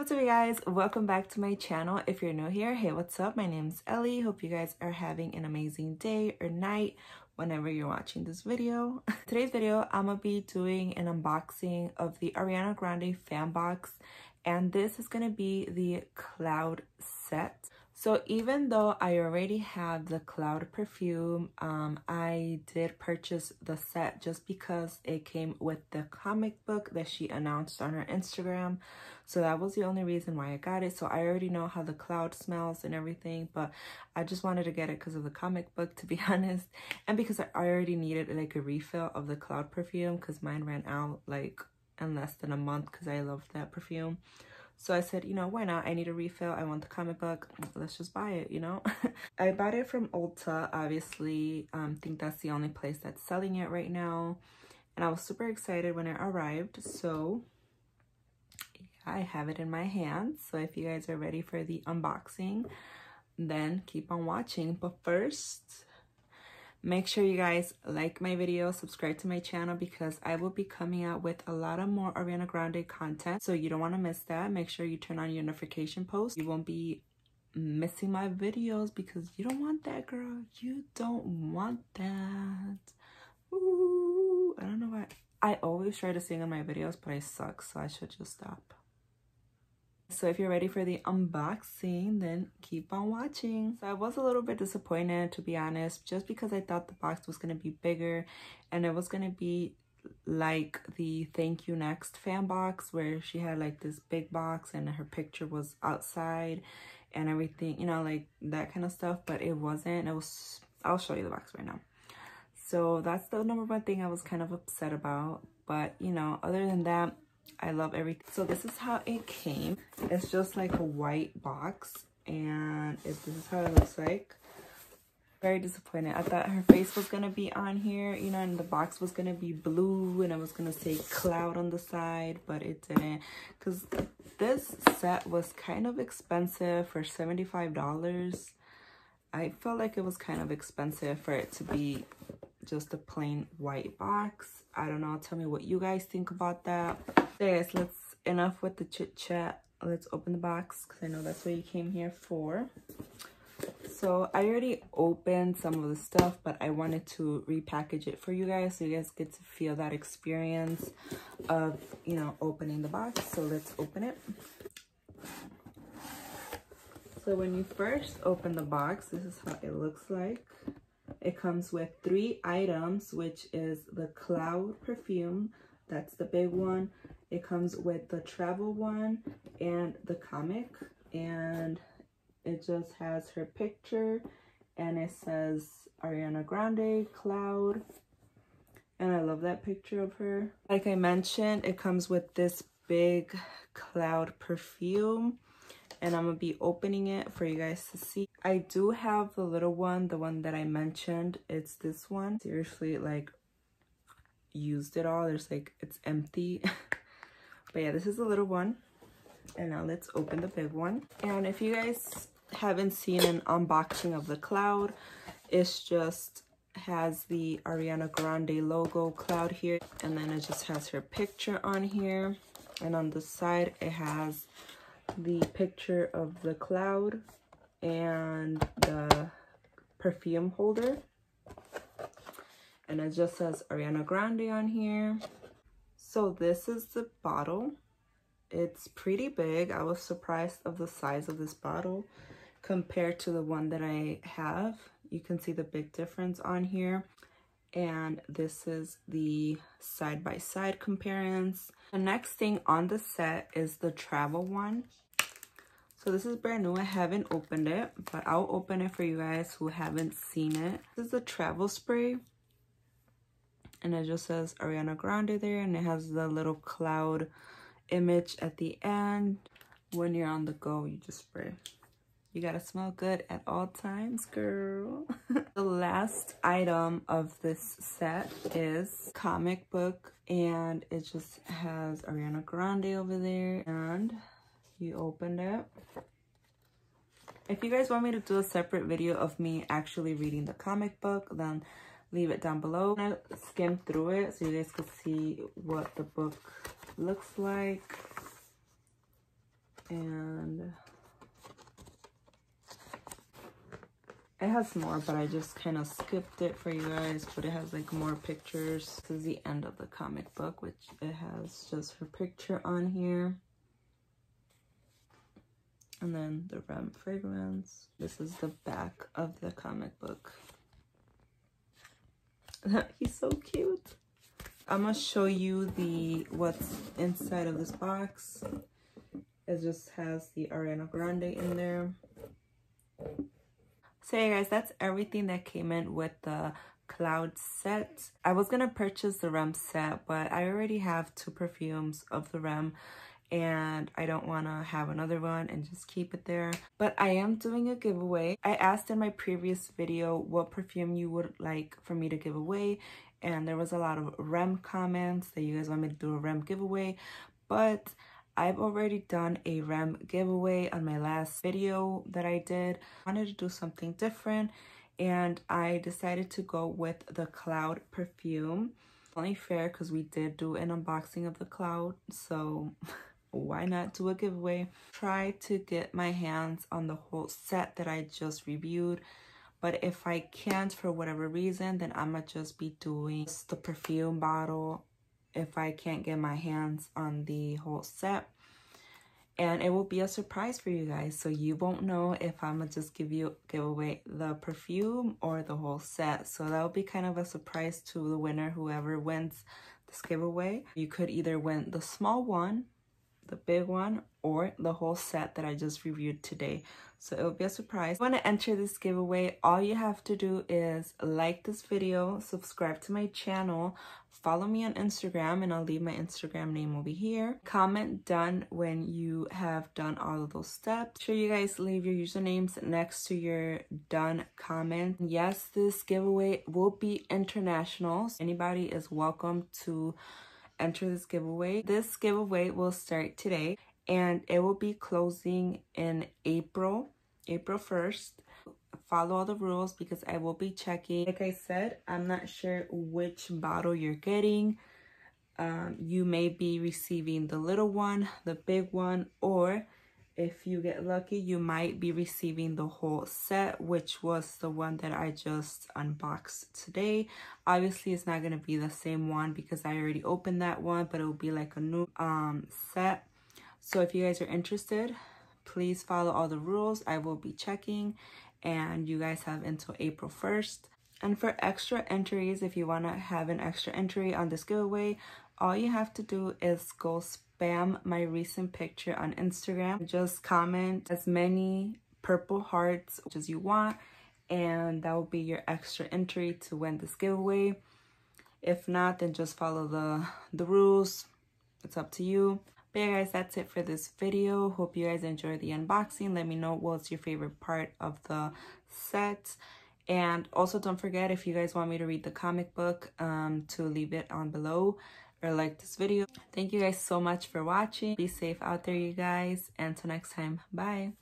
what's up you guys? Welcome back to my channel. If you're new here, hey, what's up? My name is Ellie. Hope you guys are having an amazing day or night whenever you're watching this video. Today's video, I'm gonna be doing an unboxing of the Ariana Grande fan box and this is gonna be the Cloud set. So even though I already have the Cloud perfume, um, I did purchase the set just because it came with the comic book that she announced on her Instagram. So that was the only reason why I got it. So I already know how the Cloud smells and everything, but I just wanted to get it because of the comic book, to be honest. And because I already needed like a refill of the Cloud perfume because mine ran out like in less than a month because I love that perfume. So I said, you know, why not? I need a refill. I want the comic book. Let's just buy it, you know? I bought it from Ulta, obviously. I um, think that's the only place that's selling it right now. And I was super excited when it arrived. So yeah, I have it in my hands. So if you guys are ready for the unboxing, then keep on watching. But first, Make sure you guys like my video, subscribe to my channel because I will be coming out with a lot of more Ariana Grande content. So you don't want to miss that. Make sure you turn on your notification post. You won't be missing my videos because you don't want that, girl. You don't want that. Ooh, I don't know why. I always try to sing in my videos, but I suck, so I should just stop. So if you're ready for the unboxing, then keep on watching. So I was a little bit disappointed, to be honest, just because I thought the box was going to be bigger and it was going to be like the thank you next fan box where she had like this big box and her picture was outside and everything you know like that kind of stuff but it wasn't it was i'll show you the box right now so that's the number one thing i was kind of upset about but you know other than that I love everything. So this is how it came. It's just like a white box and it, this is how it looks like. Very disappointed. I thought her face was going to be on here, you know, and the box was going to be blue and it was going to say cloud on the side, but it didn't. Because this set was kind of expensive for $75. I felt like it was kind of expensive for it to be just a plain white box. I don't know. Tell me what you guys think about that. So guys, let's enough with the chit chat. Let's open the box because I know that's what you came here for. So I already opened some of the stuff, but I wanted to repackage it for you guys so you guys get to feel that experience of, you know, opening the box. So let's open it. So when you first open the box, this is how it looks like. It comes with three items, which is the Cloud perfume. That's the big one. It comes with the travel one and the comic. And it just has her picture. And it says Ariana Grande, Cloud. And I love that picture of her. Like I mentioned, it comes with this big Cloud perfume and I'm gonna be opening it for you guys to see. I do have the little one, the one that I mentioned. It's this one. Seriously, like used it all. There's like, it's empty. but yeah, this is the little one. And now let's open the big one. And if you guys haven't seen an unboxing of the cloud, it's just has the Ariana Grande logo cloud here. And then it just has her picture on here. And on the side, it has the picture of the cloud and the perfume holder. And it just says Ariana Grande on here. So this is the bottle. It's pretty big. I was surprised of the size of this bottle compared to the one that I have. You can see the big difference on here. And this is the side-by-side -side comparison. The next thing on the set is the travel one. So this is brand new. I haven't opened it, but I'll open it for you guys who haven't seen it. This is the travel spray. And it just says Ariana Grande there. And it has the little cloud image at the end. When you're on the go, you just spray. You gotta smell good at all times, girl. the last item of this set is comic book. And it just has Ariana Grande over there. And you opened it. If you guys want me to do a separate video of me actually reading the comic book, then leave it down below. I'm gonna skim through it so you guys can see what the book looks like. and it has more but i just kind of skipped it for you guys but it has like more pictures this is the end of the comic book which it has just her picture on here and then the Rem fragrance. This is the back of the comic book. He's so cute. I'm gonna show you the what's inside of this box. It just has the Ariana Grande in there. So yeah guys, that's everything that came in with the cloud set. I was gonna purchase the Rem set, but I already have two perfumes of the Rem and I don't want to have another one and just keep it there. But I am doing a giveaway. I asked in my previous video what perfume you would like for me to give away and there was a lot of REM comments that you guys want me to do a REM giveaway but I've already done a REM giveaway on my last video that I did. I wanted to do something different and I decided to go with the Cloud perfume. Only fair because we did do an unboxing of the Cloud so why not do a giveaway? Try to get my hands on the whole set that I just reviewed. But if I can't for whatever reason, then I'm gonna just be doing the perfume bottle if I can't get my hands on the whole set. And it will be a surprise for you guys. So you won't know if I'm gonna just give you give away the perfume or the whole set. So that will be kind of a surprise to the winner, whoever wins this giveaway. You could either win the small one the big one or the whole set that I just reviewed today. So it will be a surprise. If you want to enter this giveaway, all you have to do is like this video, subscribe to my channel, follow me on Instagram, and I'll leave my Instagram name over here. Comment done when you have done all of those steps. Make sure you guys leave your usernames next to your done comment. Yes, this giveaway will be international. Anybody is welcome to enter this giveaway. This giveaway will start today and it will be closing in April, April 1st. Follow all the rules because I will be checking. Like I said, I'm not sure which bottle you're getting. Um, you may be receiving the little one, the big one, or if you get lucky, you might be receiving the whole set, which was the one that I just unboxed today. Obviously, it's not going to be the same one because I already opened that one, but it will be like a new um, set. So if you guys are interested, please follow all the rules. I will be checking and you guys have until April 1st. And for extra entries, if you want to have an extra entry on this giveaway, all you have to do is go spam my recent picture on Instagram. Just comment as many purple hearts as you want and that will be your extra entry to win this giveaway. If not, then just follow the, the rules. It's up to you. But yeah, guys, that's it for this video. Hope you guys enjoyed the unboxing. Let me know what's your favorite part of the set. And also don't forget, if you guys want me to read the comic book, um, to leave it on below or like this video. Thank you guys so much for watching. Be safe out there, you guys. And until next time, bye.